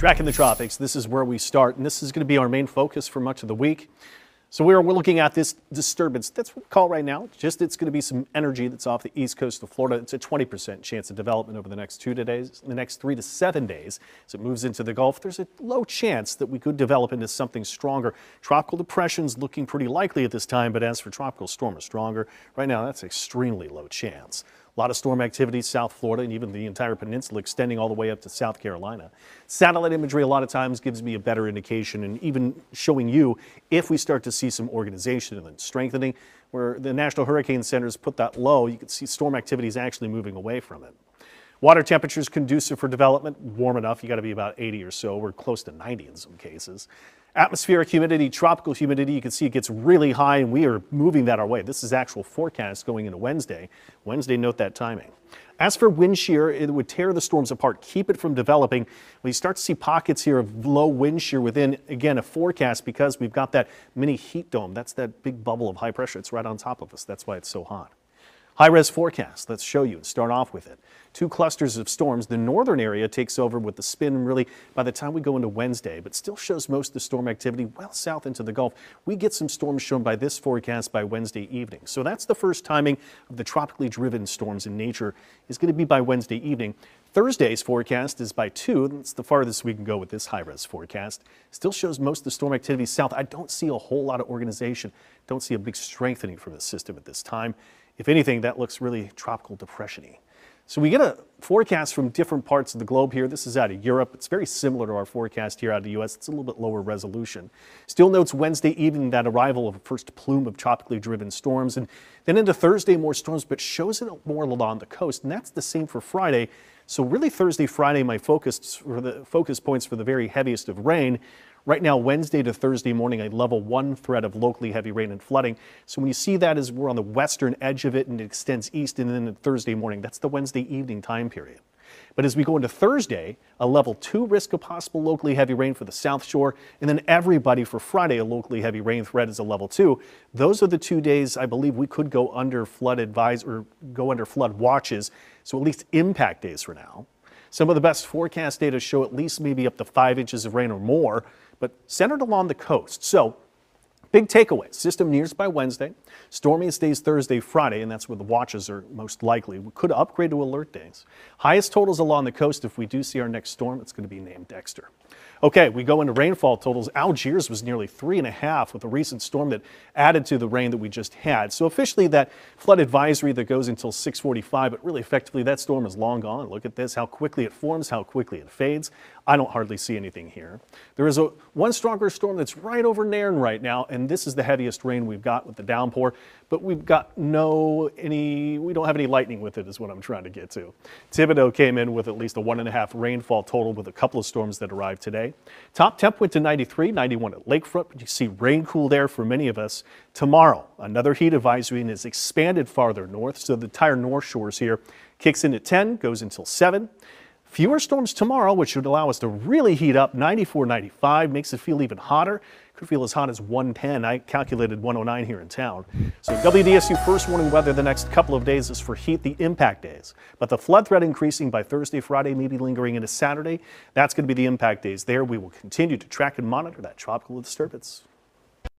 Tracking the tropics, this is where we start, and this is going to be our main focus for much of the week. So we're, we're looking at this disturbance. That's what we call right now. Just it's going to be some energy that's off the east coast of Florida. It's a 20% chance of development over the next two days, the next three to seven days. As it moves into the Gulf, there's a low chance that we could develop into something stronger. Tropical depressions looking pretty likely at this time, but as for tropical storm or stronger, right now that's extremely low chance. A lot of storm activity South Florida and even the entire peninsula extending all the way up to South Carolina. Satellite imagery a lot of times gives me a better indication and even showing you if we start to see some organization and strengthening where the National Hurricane Center has put that low, you can see storm activity is actually moving away from it. Water temperatures conducive for development, warm enough. You got to be about 80 or so. We're close to 90 in some cases. Atmospheric humidity, tropical humidity, you can see it gets really high and we are moving that our way. This is actual forecast going into Wednesday. Wednesday, note that timing. As for wind shear, it would tear the storms apart, keep it from developing. We start to see pockets here of low wind shear within, again, a forecast because we've got that mini heat dome. That's that big bubble of high pressure. It's right on top of us. That's why it's so hot. High-res forecast, let's show you and start off with it. Two clusters of storms. The northern area takes over with the spin really by the time we go into Wednesday, but still shows most of the storm activity well south into the Gulf. We get some storms shown by this forecast by Wednesday evening. So that's the first timing of the tropically driven storms in nature is going to be by Wednesday evening. Thursday's forecast is by 2. That's the farthest we can go with this high-res forecast. Still shows most of the storm activity south. I don't see a whole lot of organization. Don't see a big strengthening from the system at this time. If anything, that looks really tropical depression-y. So we get a forecast from different parts of the globe here. This is out of Europe. It's very similar to our forecast here out of the U.S. It's a little bit lower resolution. Still notes Wednesday evening that arrival of a first plume of tropically driven storms. And then into Thursday, more storms, but shows it more along the coast. And that's the same for Friday. So really Thursday, Friday, my focus for the focus points for the very heaviest of rain Right now, Wednesday to Thursday morning, a level one threat of locally heavy rain and flooding. So when you see that as we're on the western edge of it and it extends east and then Thursday morning, that's the Wednesday evening time period. But as we go into Thursday, a level two risk of possible locally heavy rain for the South Shore, and then everybody for Friday, a locally heavy rain threat is a level two. Those are the two days I believe we could go under flood advise or go under flood watches. So at least impact days for now. Some of the best forecast data show at least maybe up to five inches of rain or more but centered along the coast. So Big takeaway, system nears by Wednesday, stormiest days Thursday, Friday, and that's where the watches are most likely. We could upgrade to alert days. Highest totals along the coast. If we do see our next storm, it's going to be named Dexter. Okay, we go into rainfall totals. Algiers was nearly three and a half with a recent storm that added to the rain that we just had. So officially that flood advisory that goes until 645, but really effectively that storm is long gone. Look at this, how quickly it forms, how quickly it fades. I don't hardly see anything here. There is a one stronger storm that's right over Nairn right now, and this is the heaviest rain we've got with the downpour, but we've got no any, we don't have any lightning with it is what I'm trying to get to. Thibodaux came in with at least a one and a half rainfall total with a couple of storms that arrived today. Top temp went to 93, 91 at Lakefront, but you see rain cooled air for many of us. Tomorrow, another heat advisory and is expanded farther north, so the entire north shores here kicks in at 10, goes until 7. Fewer storms tomorrow, which should allow us to really heat up 94, 95, makes it feel even hotter. Could feel as hot as 110. I calculated 109 here in town. So WDSU first warning weather the next couple of days is for heat, the impact days. But the flood threat increasing by Thursday, Friday, maybe lingering into Saturday. That's going to be the impact days there. We will continue to track and monitor that tropical disturbance.